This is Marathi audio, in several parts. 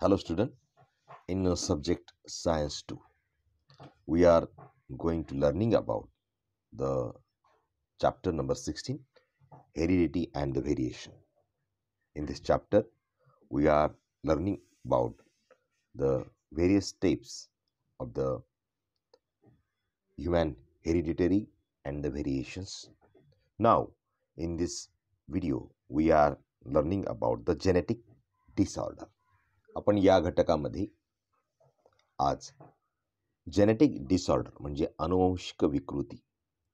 Hello, student. In uh, subject Science 2, we are going to learning about the chapter number 16, Heredity and the Variation. In this chapter, we are learning about the various types of the human hereditary and the variations. Now, in this video, we are learning about the genetic disorder. आपण या घटकामध्ये आज जेनेटिक डिसऑर्डर म्हणजे अनुवंशिक विकृती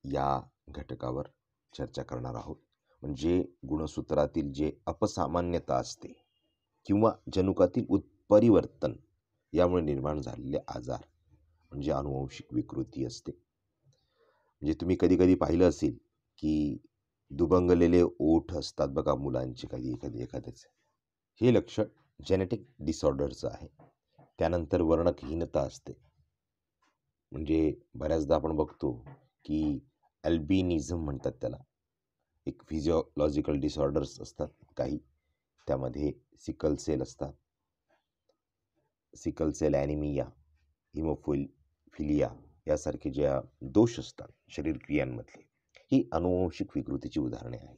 या घटकावर चर्चा करणार आहोत. म्हणजे गुणसूत्रातील जे अपसामान्यता असते किंवा जनुकातील उत्परिवर्तन यामुळे निर्माण झालेले आजार म्हणजे अनुवंशिक विकृती असते. म्हणजे तुम्ही कधी कधी पाहिलं असेल की दुबंगलेले ओठ असतात बघा मुलांचे कधी एखादी एखाद्याचे. हे लक्षण जेनेटिक डिसऑर्डरचं आहे. त्यानंतर वर्णकहीनता असते. म्हणजे बऱ्याचदा आपण बघतो की अल्बिनिझम म्हणतात त्याला. एक फिजिओलॉजिकल डिसऑर्डर्स असतात काही. त्यामध्ये सिकल सेल असतात. Sickle cell anaemia haemophilia यासारखे ज्या दोष असतात शरीरक्रियांमधले ही अनुवंशिक विकृतीची उदाहरणे आहेत.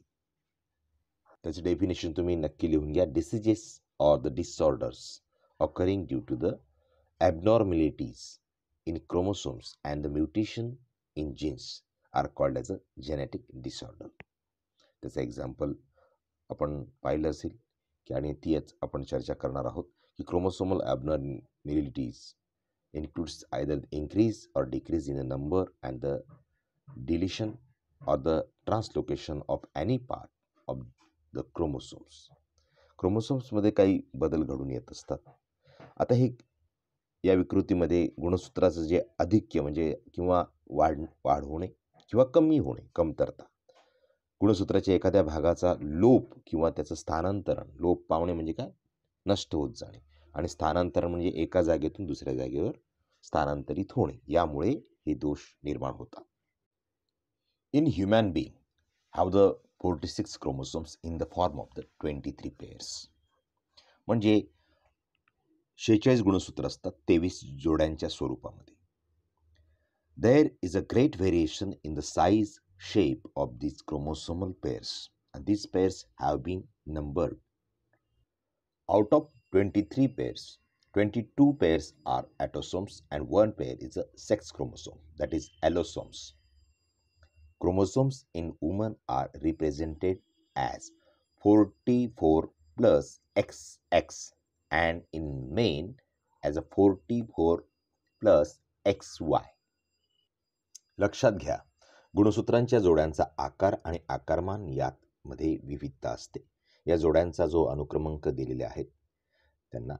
त्याचं डेफिनेशन तुम्ही नक्की लिहून घ्या. Diseases or the disorders occurring due to the abnormalities in chromosomes and the mutation in genes are called as a genetic disorder. त्याचं एक्झाम्पल आपण पाहिलं असेल की आणि तीच आपण चर्चा करणार आहोत की chromosomal abnormalities includes either increase or decrease in the number and the deletion or the translocation of any part of the chromosomes क्रोमोसोम्समध्ये काही बदल घडून येत असतात. आता हे या विकृतीमध्ये गुणसूत्राचं जे अधिक्य म्हणजे किंवा वाढ वाढ होणे किंवा कमी होणे कमतरता. गुणसूत्राच्या एखाद्या भागाचा लोप किंवा त्याचं स्थानांतरण लोप पावणे म्हणजे काय? नष्ट होत जाणे आणि स्थानांतरण म्हणजे एका जागेतून दुसऱ्या जागेवर स्थानांतरित होणे. यामुळे हे दोष निर्माण होतात. In human being have the forty six chromosomes in the form of the twenty three pairs म्हणजे शेहेचाळीस गुणसूत्र असतात तेवीस जोड्यांच्या स्वरूपामध्ये there is a great variation in the size shape of these chromosomal pairs these pairs have been numbered out of twenty three pairs twenty two pairs are autosomes and one pair is a sex chromosome that is allosomes Chromosomes in women are represented as 44 plus XX and in men as a 44 plus XY. लक्षात घ्या गुणसूत्रांच्या जोड्यांचा आकार आणि आकारमान यामध्ये विविधता असते या जोड्यांचा जो अनुक्रमांक दिलेले आहेत त्यांना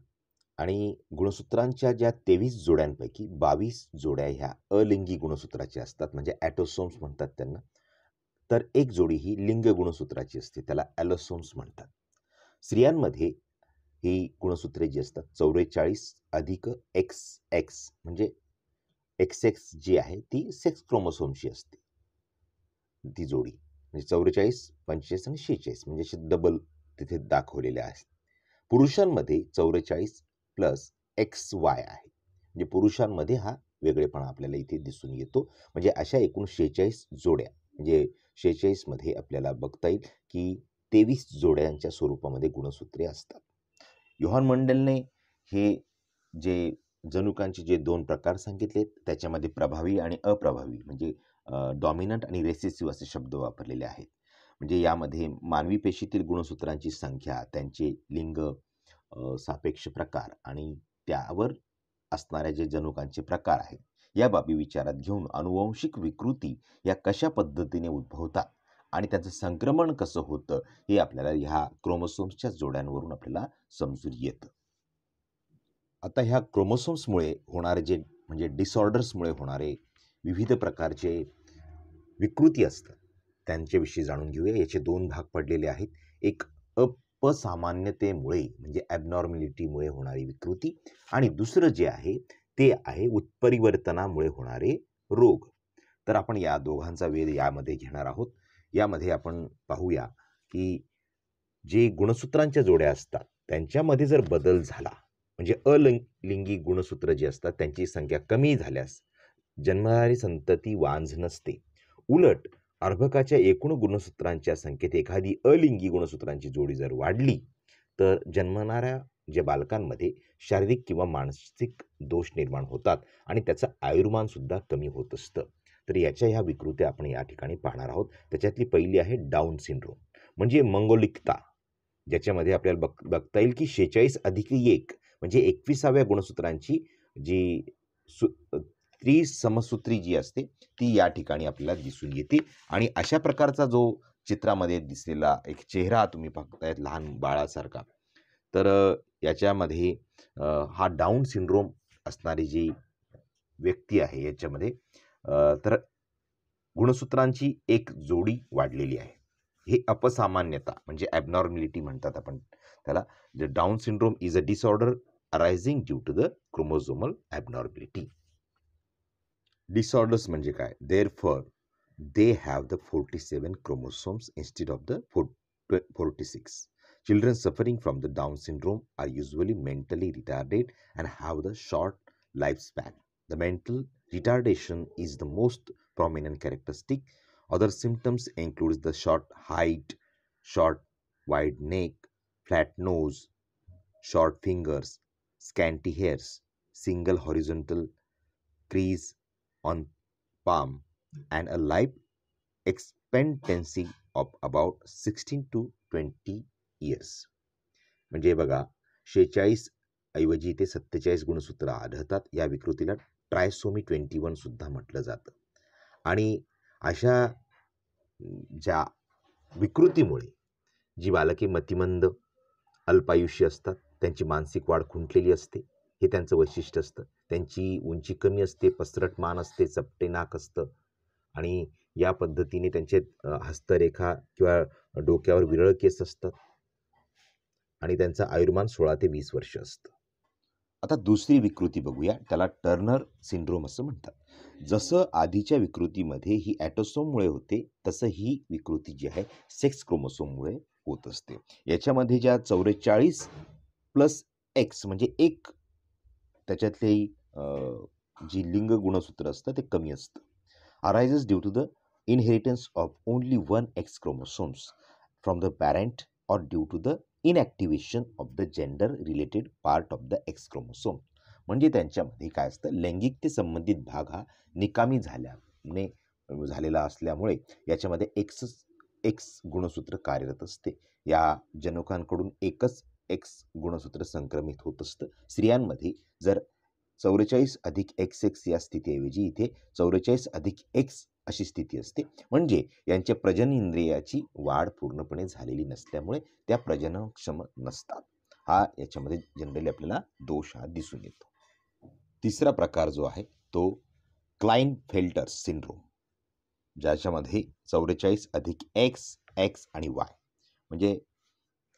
आणि गुणसूत्रांच्या ज्या तेवीस जोड्यांपैकी बावीस जोड्या ह्या अलिंगी गुणसूत्राच्या असतात म्हणजे ॲटोसोम्स म्हणतात त्यांना तर एक जोडी ही लिंग गुणसूत्राची असते त्याला ॲलोसोम्स म्हणतात. स्त्रियांमध्ये ही गुणसूत्रे जी असतात चौवेचाळीस अधिक एक्स एक्स म्हणजे एक्स एक्स जी आहे ती सेक्स क्रोमोसोमची असते. ती जोडी म्हणजे चौवेचाळीस पंचेचाळीस आणि शेहेचाळीस म्हणजे असे डबल तिथे दाखवलेले आहेत. पुरुषांमध्ये चौवेचाळीस प्लस एक्स वाय आहे. म्हणजे पुरुषांमध्ये हा वेगळेपणा आपल्याला इथे दिसून येतो. म्हणजे अशा एकूण शेहेचाळीस जोड्या म्हणजे शेहेचाळीसमध्ये आपल्याला बघता येईल की तेवीस जोड्यांच्या स्वरूपामध्ये गुणसूत्रे असतात. योहान मंडलने हे जे जनुकांचे जे दोन प्रकार सांगितले त्याच्यामध्ये प्रभावी आणि अप्रभावी म्हणजे डॉमिनंट आणि रेसिसिव्ह असे शब्द वापरलेले आहेत. म्हणजे यामध्ये मानवी पेशीतील गुणसूत्रांची संख्या त्यांचे लिंग सापेक्ष प्रकार आणि त्यावर असणाऱ्या जे जनुकांचे प्रकार आहेत या बाबी विचारात घेऊन अनुवंशिक विकृती या कशा पद्धतीने उद्भवतात आणि त्याचं संक्रमण कसं होतं हे आपल्याला ह्या क्रोमोसोम्सच्या जोड्यांवरून आपल्याला समजून येतं. आता ह्या क्रोमोसोम्समुळे होणारे जे म्हणजे डिसऑर्डर्समुळे होणारे विविध प्रकारचे विकृती असतात. त्यांच्याविषयी जाणून घेऊया. याचे दोन भाग पडलेले आहेत. एक अप असामान्यतेमुळे म्हणजे ॲबनॉर्मॅलिटीमुळे होणारी विकृती आणि दुसरं जे आहे ते आहे उत्परिवर्तनामुळे होणारे रोग. तर आपण या दोघांचा वेध यामध्ये घेणार आहोत. यामध्ये आपण पाहूया की जे गुणसूत्रांच्या जोड्या असतात त्यांच्यामध्ये जर बदल झाला म्हणजे अलिंग लिंगी गुणसूत्र जी असतात त्यांची संख्या कमी झाल्यास जन्मणारी संतती वांझ नसते. उलट अर्भकाच्या एकूण गुणसूत्रांच्या संख्येत एखादी अलिंगी गुणसूत्रांची जोडी जर वाढली तर जन्मणाऱ्या ज्या बालकांमध्ये शारीरिक किंवा मानसिक दोष निर्माण होतात आणि त्याचं आयुर्मानसुद्धा कमी होत असतं. तर याच्या ह्या विकृत्या आपण या ठिकाणी पाहणार आहोत. त्याच्यातली पहिली आहे डाऊन सिंड्रोम. म्हणजे मंगोलिकता. ज्याच्यामध्ये आपल्याला बघ बघता येईल की शेहेचाळीस अधिक एक म्हणजे एकविसाव्या गुणसूत्रांची जी सु त्रिसमसूत्री जी असते ती या ठिकाणी आपल्याला दिसून येते. आणि अशा प्रकारचा जो चित्रामध्ये दिसलेला एक चेहरा तुम्ही बघतायत लहान बाळासारखा. तर याच्यामध्ये हा डाऊन सिंड्रोम असणारी जी व्यक्ती आहे याच्यामध्ये तर गुणसूत्रांची एक जोडी वाढलेली आहे. हे अपसामान्यता म्हणजे ॲबनॉर्मॅलिटी म्हणतात आपण त्याला. The Down syndrome is a disorder arising due to the chromosomal abnormality disorders म्हणजे काय therefore they have the forty seven chromosomes instead of the four forty six Children suffering from the Down syndrome are usually mentally retarded and have the short lifespan. The mental retardation is the most prominent characteristic. Other symptoms include the short height, short wide neck, flat nose, short fingers, scanty hairs, single horizontal crease on palm, and a life expectancy of about 16 to 20 years म्हणजे बघा शेहेचाळीस ऐवजी ते सत्तेचाळीस गुणसूत्र आढळतात. या विकृतीला ट्रायसोमी ट्वेंटी वनसुद्धा म्हटलं जातं. आणि अशा ज्या विकृतीमुळे जी बालके मतिमंद अल्पायुष्य असतात त्यांची मानसिक वाढ खुंटलेली असते हे त्यांचं वैशिष्ट्य असतं. त्यांची उंची कमी असते पसरट मान असते चपटे नाक असतं. आणि या पद्धतीने त्यांचे हस्तरेखा किंवा डोक्यावर विरळ केस असतात. आणि त्यांचं आयुर्मान सोळा ते वीस वर्ष असतं. आता दुसरी विकृती बघूया. त्याला टर्नर सिंड्रोम असं म्हणतात. जसं आधीच्या विकृतीमध्ये ही ॲटोसोममुळे होते तसं ही विकृती जी आहे सेक्स क्रोमोसोममुळे होत असते. याच्यामध्ये ज्या चौवेचाळीस प्लस एक्स म्हणजे एक त्याच्यातले जी लिंग गुणसूत्र असतं ते कमी असतं. Arises due to the inheritance of only one X chromosomes from the parent or due to the inactivation of the gender related part of the X chromosome म्हणजे त्यांच्यामध्ये काय असतं? लैंगिकते संबंधित भाग हा निकामी झाल्याने झालेला असल्यामुळे याच्यामध्ये एक्स एक्स गुणसूत्र कार्यरत असते. या जनुकांकडून एकच एक्स गुणसूत्र संक्रमित होत असतं. स्त्रियांमध्ये जर चौवेचाळीस अधिक एक्स एक्स या स्थितीऐवजी इथे चौवेचाळीस अधिक एक्स अशी स्थिती असते. म्हणजे यांच्या प्रजन इंद्रियाची वाढ पूर्णपणे झालेली नसल्यामुळे त्या प्रजनक्षम नसतात. हा याच्यामध्ये जनरली आपल्याला दोष हा दिसून येतो. तिसरा प्रकार जो आहे तो क्लाइन फिल्टर सिंड्रोम ज्याच्यामध्ये चौवेचाळीस अधिक एक्स एक्स आणि वाय म्हणजे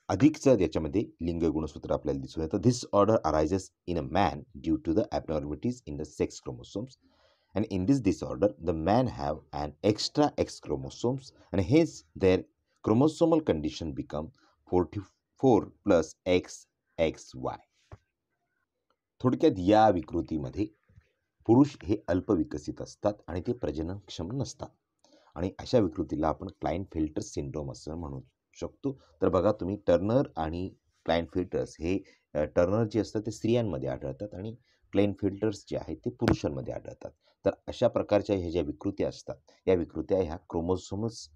अधिकचं याच्यामध्ये लिंग गुणसूत्र आपल्याला दिसून येतं. This order arises in a man due to the abnormalities in the sex chromosomes and in this disorder the man have and extra X chromosomes and hence their chromosomal condition become forty four plus X X Y थोडक्यात या विकृतीमध्ये पुरुष हे अल्पविकसित असतात आणि ते प्रजननक्षम नसतात. आणि अशा विकृतीला आपण क्लायंट फिल्टर सिंड्रोम असं म्हणून शकतो. तर बघा तुम्ही टर्नर आणि क्लायंट फिल्टर्स हे टर्नर जे असतात ते स्त्रियांमध्ये आढळतात आणि क्लाइन फिल्टर्स जे आहेत ते पुरुषांमध्ये आढळतात. तर अशा प्रकारच्या ह्या ज्या विकृती असतात या विकृत्या ह्या क्रोमोसोमस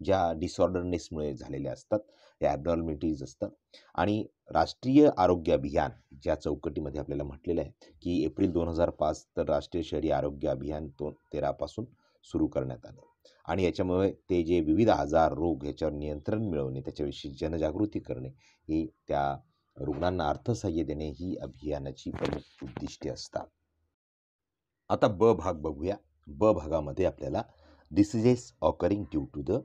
ज्या डिसऑर्डरनेसमुळे झालेल्या असतात या ॲबनॉर्मिटीज असतात. आणि राष्ट्रीय आरोग्य अभियान ज्या चौकटीमध्ये आपल्याला म्हटलेलं आहे की एप्रिल दोन हजार पाच तर राष्ट्रीय शहरी आरोग्य अभियान दोन तेरापासून सुरू करण्यात आलं. आणि याच्यामुळे ते जे विविध आजार रोग याच्यावर नियंत्रण मिळवणे त्याच्याविषयी जनजागृती करणे ही त्या रुग्णांना अर्थसहाय्य देणे ही अभियानाची प्रमुख उद्दिष्टे असतात. आता ब भाग बघूया. ब भागामध्ये आपल्याला diseases occurring due to the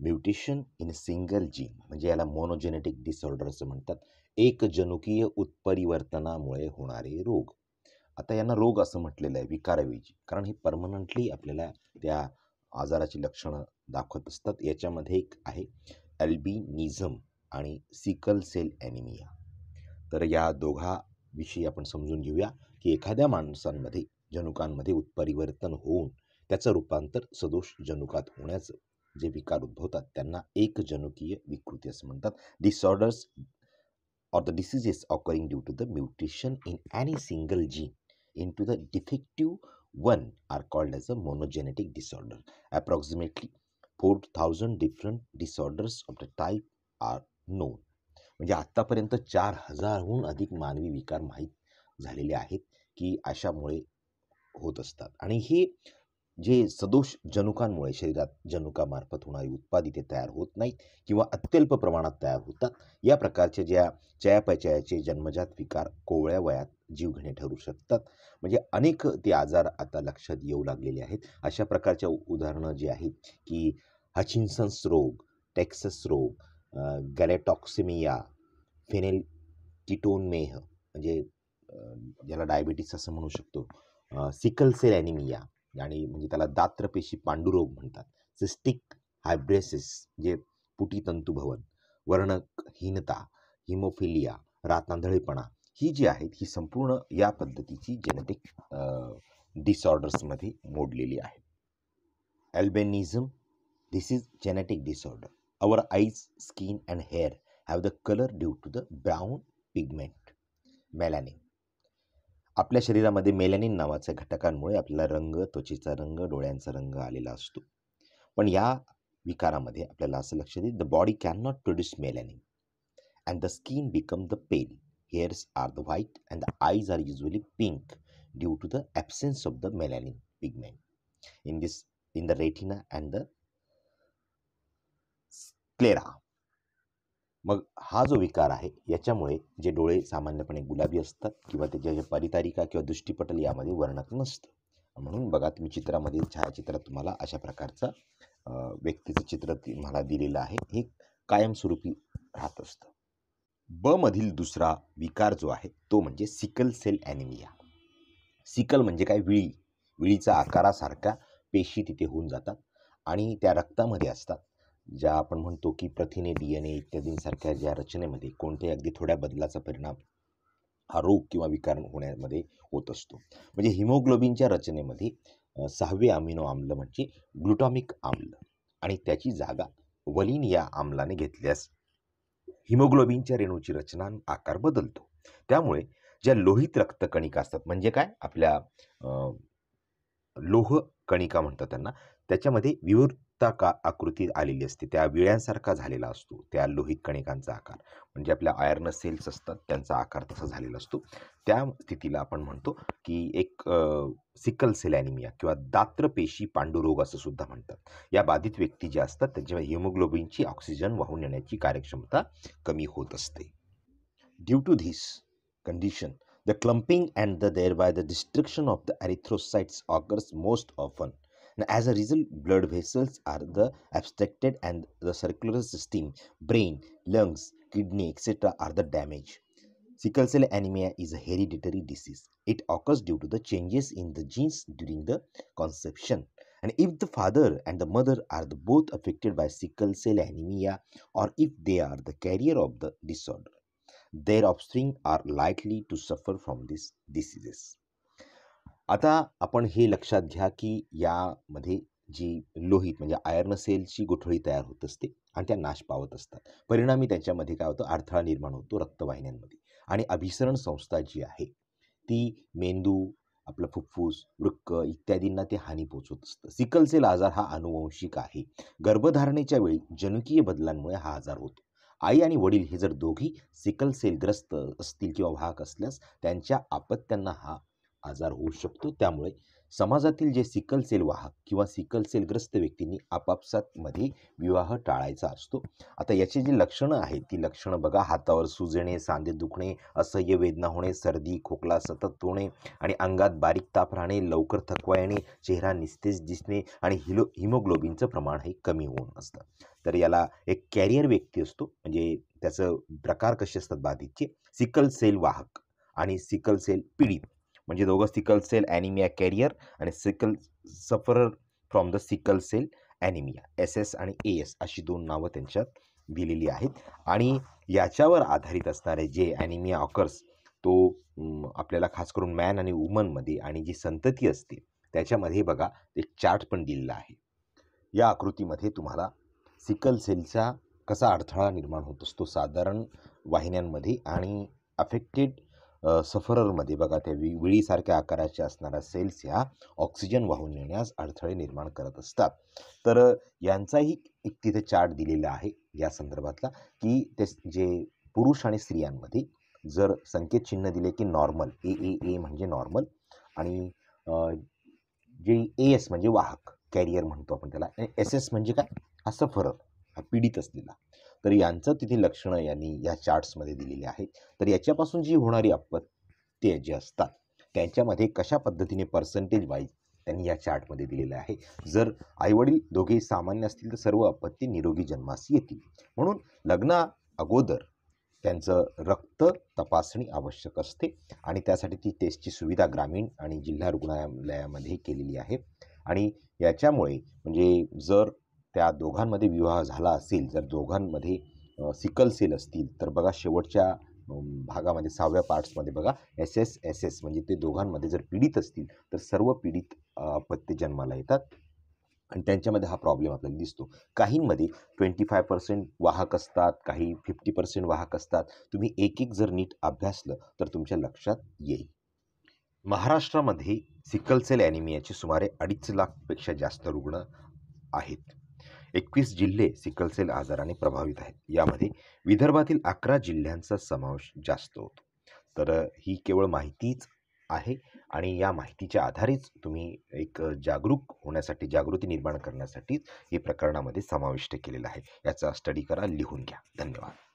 mutation in single gene म्हणजे याला मोनोजेनेटिक डिसऑर्डर असं म्हणतात. एक जनुकीय उत्परिवर्तनामुळे होणारे रोग. आता यांना रोग असं म्हटलेलं आहे विकाराऐवजी. कारण हे परमनंटली आपल्याला त्या आजाराची लक्षणं दाखवत असतात. याच्यामध्ये एक आहे अल्बिनिझम आणि सिकल सेल ॲनिमिया तर या दोघाविषयी आपण समजून घेऊया की एखाद्या माणसांमध्ये जनुकांमध्ये उत्परिवर्तन होऊन त्याचं रूपांतर सदोष जनुकात होण्याचं जे विकार उद्भवतात त्यांना एक जनुकीय विकृती असं म्हणतात. Disorders or the diseases occurring due to the mutation in any single gene into the defective one are called as a monogenetic disorder. Approximately 4,000 different disorders of the type are known. म्हणजे आत्तापर्यंत चार हजारहून अधिक मानवी विकार माहीत झालेले आहेत की अशामुळे होत असतात आणि हे जे सदोष जनुकांमुळे शरीरात जनुकामार्फत होणारी उत्पादिते तयार होत नाहीत किंवा अत्यल्प प्रमाणात तयार होतात या प्रकारच्या ज्या चयापचयाचे जन्मजात विकार कोवळ्या वयात जीवघेणे ठरू शकतात. म्हणजे अनेक ते आजार आता लक्षात येऊ लागलेले आहेत. अशा प्रकारच्या उदाहरणं जी आहेत की हचिन्सन्स रोग टेक्सस रोग गॅलेटॉक्सिमिया फेनेल किटोनमेह म्हणजे ज्याला डायबिटीस असं म्हणू शकतो. सिकल सेल ॲनिमिया आणि म्हणजे त्याला दात्रपेशी पांडुरोग म्हणतात. सिस्टिक हायब्रेसिस जे पुटी तंतुभवन वर्णकहीनता हिमोफिलिया रातांधळेपणा ही जी आहेत ही संपूर्ण या पद्धतीची जेनेटिक डिसऑर्डर्समध्ये मोडलेली आहे. Albinism this is genetic disorder our eyes skin and hair have the colour due to the brown pigment melanin आपल्या शरीरामध्ये मेलॅनिन नावाच्या घटकांमुळे आपल्याला रंग त्वचेचा रंग डोळ्यांचा रंग आलेला असतो. पण या विकारामध्ये आपल्याला असं लक्ष देईल the body can not produce melanin and the skin become the pale hairs are the white and the eyes are usually pink due to the absence of the melanin pigment in this in the retina and the sclera मग हा जो विकार आहे याच्यामुळे जे डोळे सामान्यपणे गुलाबी असतात किंवा त्याच्या जे परितारिका किंवा दृष्टीपटल यामध्ये वर्णक नसतं. म्हणून बघा तुम्ही चित्रामध्ये छायाचित्रात तुम्हाला अशा प्रकारचा व्यक्तीचं चित्र तुम्हाला दिलेलं आहे. हे कायमस्वरूपी राहत असतं. ब मधील दुसरा विकार जो आहे तो म्हणजे सिकल सेल ॲनिमिया. सिकल म्हणजे काय? विळी. विळीचा आकारासारख्या पेशी तिथे होऊन जातात आणि त्या रक्तामध्ये असतात. ज्या आपण म्हणतो की प्रथिने डी एन ए इत्यादींसारख्या ज्या रचनेमध्ये कोणत्याही अगदी थोड्या बदलाचा परिणाम हा रोग किंवा विकार होण्यामध्ये होत असतो. म्हणजे हिमोग्लोबिनच्या रचनेमध्ये सहावे अमिनो आम्ल म्हणजे ग्लुटॉमिक आम्ल आणि त्याची जागा वलिन या आम्लाने घेतल्यास हिमोग्लोबिनच्या रेणूची रचना आकार बदलतो. त्यामुळे ज्या लोहित रक्तकणिका असतात म्हणजे काय? आपल्या लोह कणिका म्हणतात त्यांना त्याच्यामध्ये विवृत्ता का आकृती आलेली असते त्या विळ्यांसारखा झालेला असतो त्या लोहित कणिकांचा आकार. म्हणजे आपल्या आयर्न सेल्स असतात त्यांचा आकार तसा झालेला असतो. त्या स्थितीला आपण म्हणतो की एक सिकल सेल ॲनिमिया किंवा दात्रपेशी पांडुरोग असं सुद्धा म्हणतात. या बाधित व्यक्ती ज्या असतात त्यांच्या हिमोग्लोबिनची ऑक्सिजन वाहून नेण्याची कार्यक्षमता कमी होत असते. Due to this condition the clumping and the thereby the destruction of the erythrocytes occurs most often And as a result, blood vessels are the abstracted and the circular system, brain, lungs, kidney, etc. are the damaged. Sickle cell anemia is a hereditary disease. It occurs due to the changes in the genes during the conception. And if the father and the mother are the both affected by sickle cell anemia, or if they are the carrier of the disorder, their offspring are likely to suffer from these diseases. आता आपण हे लक्षात घ्या की यामध्ये जी लोहित म्हणजे आयर्न सेलची गुठळी तयार होत असते आणि त्या नाश पावत असतात. परिणामी त्याच्यामध्ये काय होतं? अडथळा निर्माण होतो रक्तवाहिन्यांमध्ये. आणि अभिसरण संस्था जी आहे ती मेंदू आपलं फुफ्फूस वृक्क इत्यादींना ते हानी पोचवत असतं. सिकलसेल आजार हा अनुवंशिक आहे. गर्भधारणेच्या वेळी जनुकीय बदलांमुळे हा आजार होतो. आई आणि वडील हे जर दोघी सिकलसेलग्रस्त असतील किंवा वाहक असल्यास त्यांच्या आपत्त्यांना हा आजार होऊ शकतो. त्यामुळे समाजातील जे सिकल सेल वाहक किंवा सिकल सेलग्रस्त व्यक्तींनी आपापसातमध्ये विवाह टाळायचा असतो. आता याची जी लक्षणं आहेत ती लक्षणं बघा. हातावर सुजणे सांधे दुखणे असह्य वेदना होणे सर्दी खोकला सतत होणे आणि अंगात बारीक ताप राहणे लवकर थकवा येणे चेहरा निस्तेज दिसणे आणि हिलो हिमोग्लोबिनचं प्रमाण हे कमी होऊन असतं. तर याला एक कॅरियर व्यक्ती असतो. म्हणजे त्याचं प्रकार कसे असतात बाधितचे? सिकल सेल वाहक आणि सिकल सेल पीडित म्हणजे दोघं सिकल सेल ॲनिमिया कॅरियर आणि sickle sufferer from the sickle cell anaemia S S आणि ए एस अशी दोन नावं त्यांच्यात दिलेली आहेत. आणि याच्यावर आधारित असणारे जे ॲनिमिया ऑकर्स तो आपल्याला खास करून मॅन आणि वुमनमध्ये आणि जी संतती असते त्याच्यामध्ये बघा एक चार्ट पण दिलेला आहे. या आकृतीमध्ये तुम्हाला सिकल सेलचा कसा अडथळा निर्माण होत असतो साधारण वाहिन्यांमध्ये आणि अफेक्टेड सफररमध्ये बघा त्या वि विळीसारख्या आकाराच्या असणाऱ्या सेल्स ह्या ऑक्सिजन वाहून नेण्यास अडथळे निर्माण करत असतात. तर यांचाही एक तिथे चार्ट दिलेला आहे या संदर्भातला की ते जे पुरुष आणि स्त्रियांमध्ये जर संकेत चिन्ह दिले की नॉर्मल ए ए ए म्हणजे नॉर्मल आणि जे ए एस म्हणजे वाहक कॅरियर म्हणतो आपण त्याला एस एस म्हणजे काय? हा सफरर हा पीडित असलेला. तर यांचं तिथे लक्षणं यांनी या चार्ट्समध्ये दिलेली आहेत. तर याच्यापासून जी होणारी अपत्य जी असतात त्यांच्यामध्ये कशा पद्धतीने पर्सेंटेज वाईज त्यांनी या चार्टमध्ये दिलेलं आहे? जर आईवडील दोघेही सामान्य असतील तर सर्व अपत्य निरोगी जन्मास येतील. म्हणून लग्ना अगोदर त्यांचं रक्त तपासणी आवश्यक असते आणि त्यासाठी ती टेस्टची सुविधा ग्रामीण आणि जिल्हा रुग्णालयामध्ये केलेली आहे. आणि याच्यामुळे म्हणजे जर त्या दोघांमध्ये विवाह झाला असेल जर दोघांमध्ये सिकल सेल असतील तर बघा शेवटच्या भागामध्ये सहाव्या पार्ट्समध्ये बघा एस एस एस एस म्हणजे ते दोघांमध्ये जर पीडित असतील तर सर्व पीडित अपत्य जन्माला येतात. आणि त्यांच्यामध्ये हा प्रॉब्लेम आपल्याला दिसतो. काहींमध्ये ट्वेंटी फाय पर्सेंट वाहक असतात काही फिफ्टी पर्सेंट वाहक असतात. तुम्ही एक एक जर नीट अभ्यासलं तर तुमच्या लक्षात येईल. महाराष्ट्रामध्ये सिकल सेल ॲनिमियाचे सुमारे अडीच लाखपेक्षा जास्त रुग्ण आहेत. एकवीस जिल्हे सिकलसेल आजाराने प्रभावित आहेत. यामध्ये विदर्भातील अकरा जिल्ह्यांचा समावेश जास्त होतो. तर ही केवळ माहितीच आहे आणि या माहितीच्या आधारेच तुम्ही एक जागरूक होण्यासाठी जागृती निर्माण करण्यासाठीच हे प्रकरणामध्ये समाविष्ट केलेलं आहे. याचा स्टडी करा लिहून घ्या. धन्यवाद.